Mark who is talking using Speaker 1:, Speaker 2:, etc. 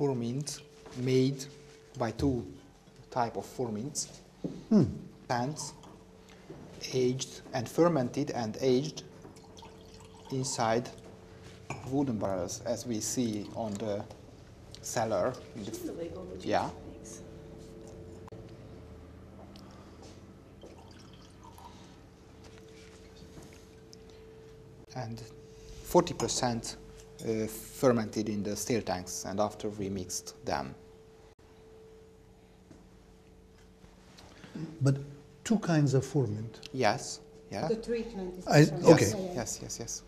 Speaker 1: Furmint made by two type of Furmints, hmm. plants, aged and fermented and aged inside wooden barrels, as we see on the cellar. in the-
Speaker 2: The label would you-
Speaker 1: Yeah.
Speaker 2: Thanks.
Speaker 1: and 40% uh, fermented in the steel tanks, and after we mixed them.
Speaker 3: But two kinds of ferment.
Speaker 1: Yes, yeah.
Speaker 4: The treatment is
Speaker 3: I- okay.
Speaker 1: Yes,
Speaker 4: Yeah, yeah.
Speaker 1: yes, yes, yes.